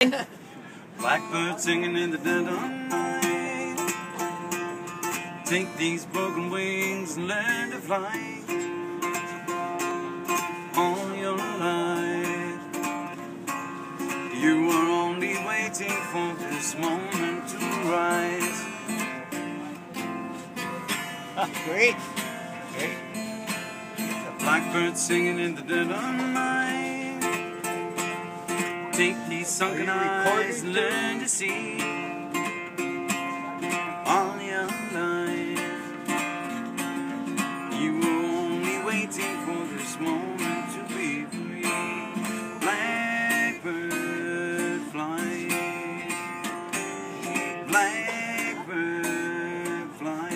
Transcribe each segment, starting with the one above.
Blackbird singing in the dead of night. Take these broken wings and learn to fly. All your life, you were only waiting for this moment to rise. Ah, great. Great. Blackbird singing in the dead of night. Take these sunken eyes and learn to see all your life. You were only waiting for this moment to be free. Blackbird fly, blackbird fly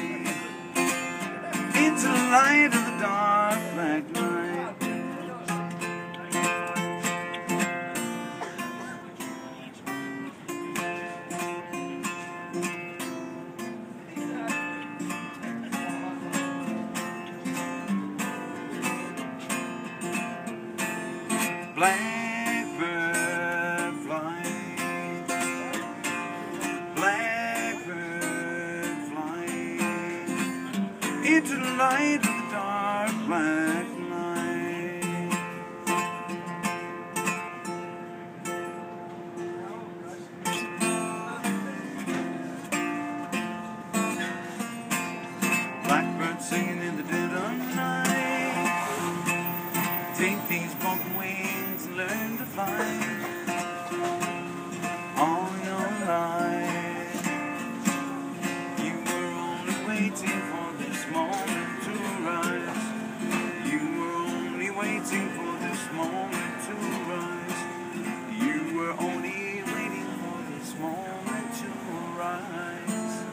into the light of the dark black night. Blackbird fly, blackbird fly into the light of the dark black life, you were only waiting for this moment to rise. You were only waiting for this moment to rise. You were only waiting for this moment to rise.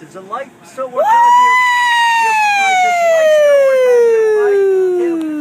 Does the light still work on you?